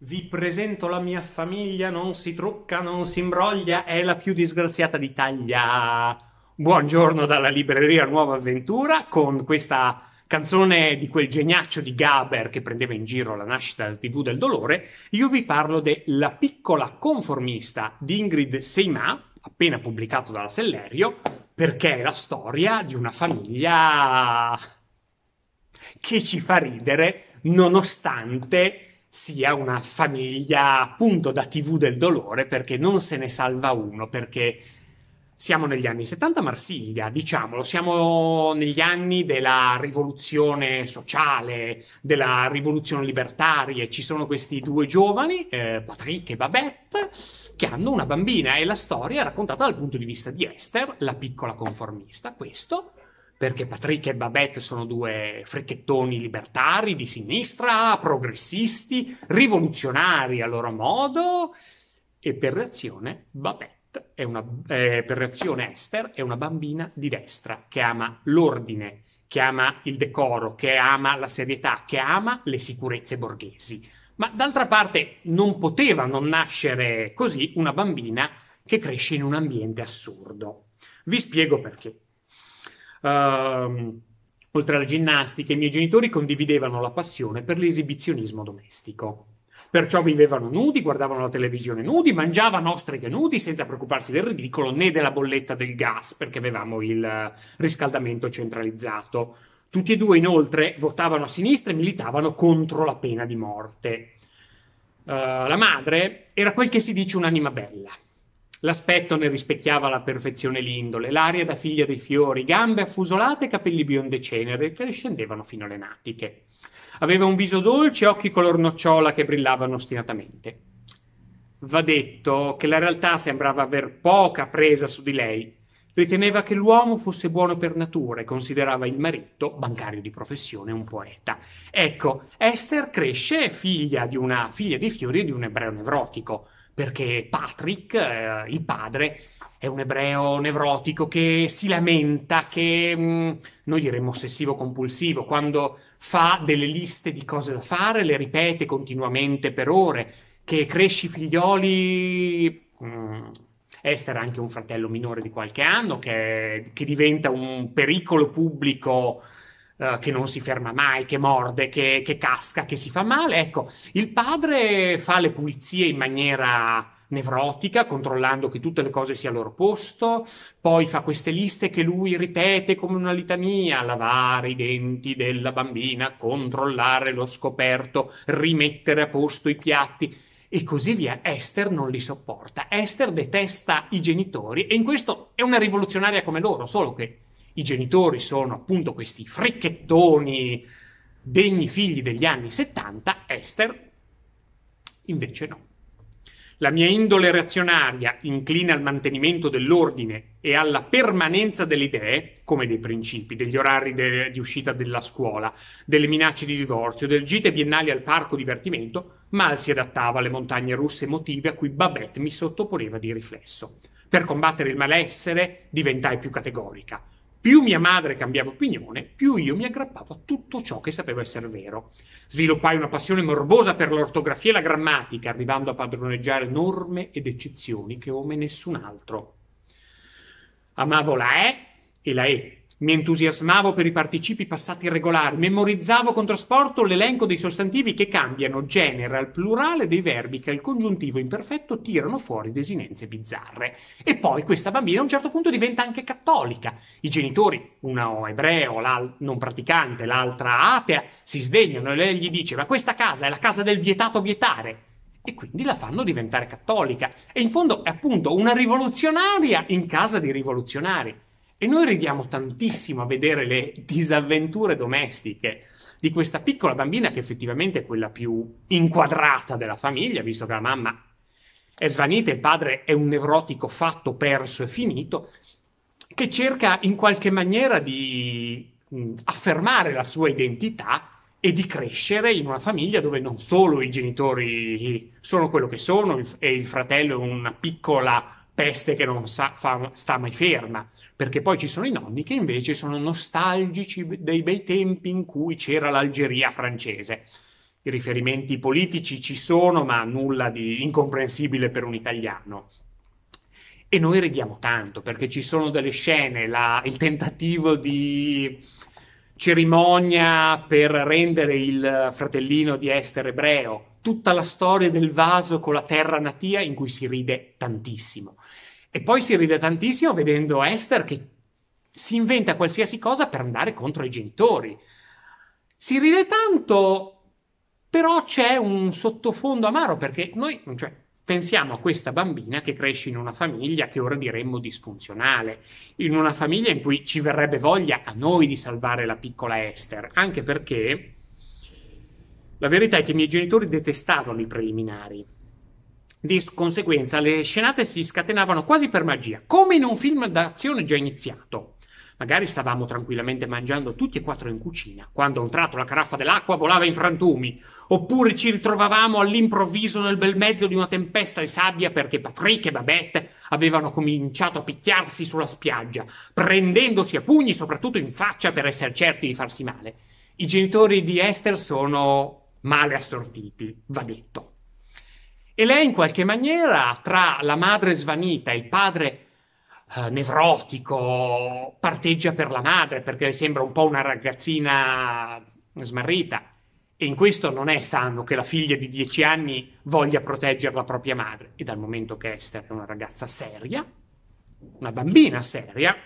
Vi presento la mia famiglia, non si trucca, non si imbroglia, è la più disgraziata d'Italia. Buongiorno dalla libreria Nuova Avventura con questa canzone di quel geniaccio di Gaber che prendeva in giro la nascita del TV del dolore. Io vi parlo della piccola conformista di Ingrid Seima, appena pubblicato dalla Sellerio, perché è la storia di una famiglia che ci fa ridere nonostante sia una famiglia appunto da TV del dolore perché non se ne salva uno, perché siamo negli anni 70 a Marsiglia, diciamolo, siamo negli anni della rivoluzione sociale, della rivoluzione libertaria, e ci sono questi due giovani, eh, Patrick e Babette, che hanno una bambina e la storia è raccontata dal punto di vista di Esther, la piccola conformista, questo perché Patrick e Babette sono due fricchettoni libertari di sinistra, progressisti, rivoluzionari a loro modo, e per reazione Babette è una, eh, per reazione Esther è una bambina di destra che ama l'ordine, che ama il decoro, che ama la serietà, che ama le sicurezze borghesi. Ma d'altra parte non poteva non nascere così una bambina che cresce in un ambiente assurdo. Vi spiego perché. Uh, oltre alla ginnastica, i miei genitori condividevano la passione per l'esibizionismo domestico. Perciò vivevano nudi, guardavano la televisione nudi, mangiavano ostriche nudi senza preoccuparsi del ridicolo né della bolletta del gas perché avevamo il riscaldamento centralizzato. Tutti e due inoltre votavano a sinistra e militavano contro la pena di morte. Uh, la madre era quel che si dice un'anima bella, L'aspetto ne rispecchiava alla perfezione l'indole, l'aria da figlia dei fiori, gambe affusolate e capelli bionde cenere che le scendevano fino alle natiche. Aveva un viso dolce e occhi color nocciola che brillavano ostinatamente. Va detto che la realtà sembrava aver poca presa su di lei. Riteneva che l'uomo fosse buono per natura e considerava il marito, bancario di professione, un poeta. Ecco, Esther cresce figlia di una figlia dei fiori e di un ebreo nevrotico perché Patrick, eh, il padre, è un ebreo nevrotico che si lamenta, che mh, mm, noi diremmo ossessivo compulsivo, quando fa delle liste di cose da fare, le ripete continuamente per ore, che cresce i figlioli. Mh, mm, Esther ha anche un fratello minore di qualche anno che, che diventa un pericolo pubblico uh, che non si ferma mai, che morde, che, che casca, che si fa male. Ecco, il padre fa le pulizie in maniera nevrotica, controllando che tutte le cose siano al loro posto, poi fa queste liste che lui ripete come una litania, lavare i denti della bambina, controllare lo scoperto, rimettere a posto i piatti e così via. Esther non li sopporta. Esther detesta i genitori e in questo è una rivoluzionaria come loro, solo che i genitori sono appunto questi fricchettoni degni figli degli anni 70, Esther invece no. La mia indole reazionaria inclina al mantenimento dell'ordine e alla permanenza delle idee, come dei principi, degli orari de- di uscita della scuola, delle minacce di divorzio, del gite biennali al parco divertimento, mal si adattava alle montagne russe emotive a cui Babette mi sottoponeva di riflesso. Per combattere il malessere diventai più categorica. Più mia madre cambiava opinione, più io mi aggrappavo a tutto ciò che sapevo essere vero. Sviluppai una passione morbosa per l'ortografia e la grammatica, arrivando a padroneggiare norme ed eccezioni che come nessun altro. Amavo la E e la E, mi entusiasmavo per i participi passati irregolari, memorizzavo con trasporto l'elenco dei sostantivi che cambiano genere al plurale dei verbi che al congiuntivo imperfetto tirano fuori desinenze bizzarre. E poi questa bambina a un certo punto diventa anche cattolica. I genitori, uno ebreo, non praticante, l'altra atea, si sdegnano e lei gli dice ma questa casa è la casa del vietato vietare e quindi la fanno diventare cattolica. E in fondo è appunto una rivoluzionaria in casa di rivoluzionari. E noi ridiamo tantissimo a vedere le disavventure domestiche di questa piccola bambina che effettivamente è quella più inquadrata della famiglia, visto che la mamma è svanita il padre è un nevrotico fatto, perso e finito, che cerca in qualche maniera di affermare la sua identità e di crescere in una famiglia dove non solo i genitori sono quello che sono e il fratello è una piccola peste che non sa, fa, sta mai ferma, perché poi ci sono i nonni che invece sono nostalgici dei bei tempi in cui c'era l'Algeria francese. i riferimenti politici ci sono, ma nulla di incomprensibile per un italiano. E noi ridiamo tanto perché ci sono delle scene, la, il tentativo di cerimonia per rendere il fratellino di Esther ebreo, tutta la storia del vaso con la terra natia in cui si ride tantissimo. E poi si ride tantissimo vedendo Esther che si inventa qualsiasi cosa per andare contro i genitori. Si ride tanto, però c'è un sottofondo amaro perché noi, cioè, Pensiamo a questa bambina che cresce in una famiglia che ora diremmo disfunzionale, in una famiglia in cui ci verrebbe voglia a noi di salvare la piccola Esther, anche perché la verità è che i miei genitori detestavano i preliminari. Di conseguenza le scenate si scatenavano quasi per magia, come in un film d'azione già iniziato. Magari stavamo tranquillamente mangiando tutti e quattro in cucina, quando a un tratto la caraffa dell'acqua volava in frantumi, oppure ci ritrovavamo all'improvviso nel bel mezzo di una tempesta di sabbia perché Patrick e Babette avevano cominciato a picchiarsi sulla spiaggia, prendendosi a pugni soprattutto in faccia per essere certi di farsi male. I genitori di Esther sono male assortiti, va detto. E lei in qualche maniera, tra la madre svanita e il padre eh, nevrotico, parteggia per la madre perché le sembra un po' una ragazzina smarrita. E in questo non è sano che la figlia di dieci anni voglia proteggere la propria madre. E dal momento che Esther è una ragazza seria, una bambina seria,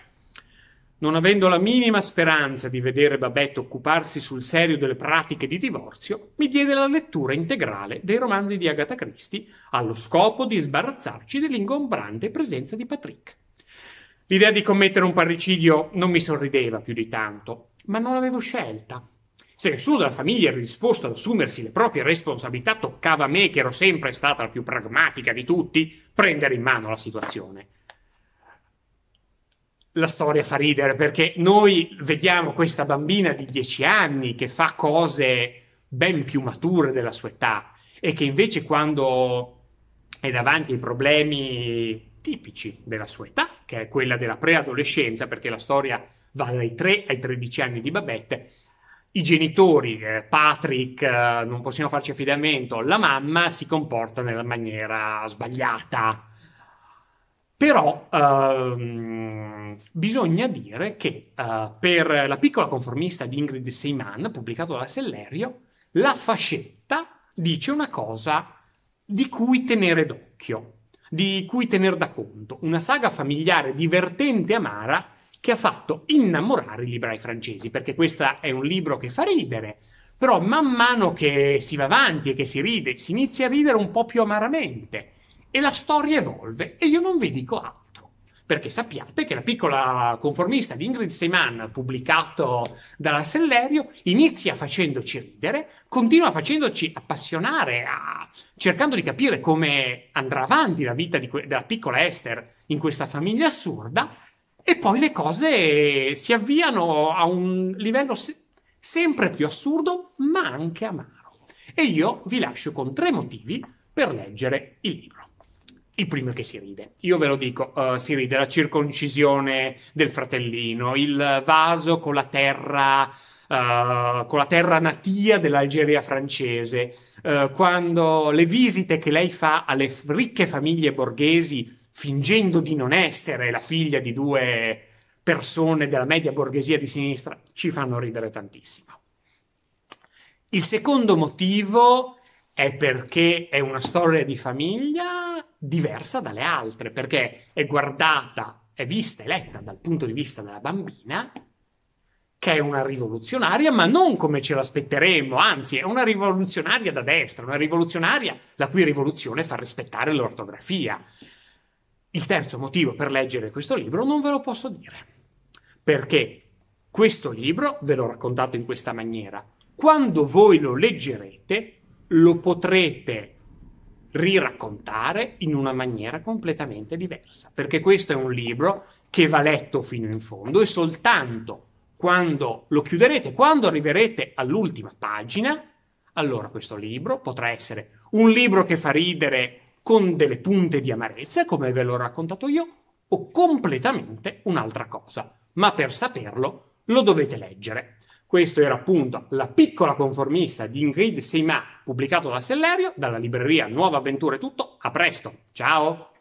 non avendo la minima speranza di vedere Babette occuparsi sul serio delle pratiche di divorzio, mi diede la lettura integrale dei romanzi di Agatha Christie allo scopo di sbarazzarci dell'ingombrante presenza di Patrick. L'idea di commettere un parricidio non mi sorrideva più di tanto, ma non avevo scelta. Se nessuno della famiglia era disposto ad assumersi le proprie responsabilità, toccava a me, che ero sempre stata la più pragmatica di tutti, prendere in mano la situazione. La storia fa ridere perché noi vediamo questa bambina di dieci anni che fa cose ben più mature della sua età e che invece quando è davanti ai problemi tipici della sua età, che è quella della preadolescenza, perché la storia va dai 3 ai 13 anni di Babette. I genitori, eh, Patrick, eh, non possiamo farci affidamento, la mamma si comporta nella maniera sbagliata. Però ehm, bisogna dire che eh, per la piccola conformista di Ingrid Seyman, pubblicato da Sellerio, la fascetta dice una cosa di cui tenere d'occhio di cui tener da conto, una saga familiare divertente e amara che ha fatto innamorare i librai francesi, perché questo è un libro che fa ridere, però man mano che si va avanti e che si ride, si inizia a ridere un po' più amaramente e la storia evolve e io non vi dico altro perché sappiate che la piccola conformista di Ingrid Seyman, pubblicato dalla Sellerio, inizia facendoci ridere, continua facendoci appassionare, a... cercando di capire come andrà avanti la vita que... della piccola Esther in questa famiglia assurda, e poi le cose si avviano a un livello se... sempre più assurdo, ma anche amaro. E io vi lascio con tre motivi per leggere il libro il primo è che si ride. Io ve lo dico, uh, si ride la circoncisione del fratellino, il vaso con la terra, uh, con la terra natia dell'Algeria francese, uh, quando le visite che lei fa alle ricche famiglie borghesi, fingendo di non essere la figlia di due persone della media borghesia di sinistra, ci fanno ridere tantissimo. Il secondo motivo è perché è una storia di famiglia diversa dalle altre, perché è guardata, è vista e letta dal punto di vista della bambina, che è una rivoluzionaria, ma non come ce l'aspetteremmo, anzi è una rivoluzionaria da destra, una rivoluzionaria la cui rivoluzione fa rispettare l'ortografia. Il terzo motivo per leggere questo libro non ve lo posso dire, perché questo libro, ve l'ho raccontato in questa maniera, quando voi lo leggerete, lo potrete riraccontare in una maniera completamente diversa, perché questo è un libro che va letto fino in fondo e soltanto quando lo chiuderete, quando arriverete all'ultima pagina, allora questo libro potrà essere un libro che fa ridere con delle punte di amarezza, come ve l'ho raccontato io, o completamente un'altra cosa. Ma per saperlo lo dovete leggere. Questo era appunto La piccola conformista di Ingrid Seimà, pubblicato da Sellerio, dalla libreria Nuova Avventure Tutto. A presto, ciao!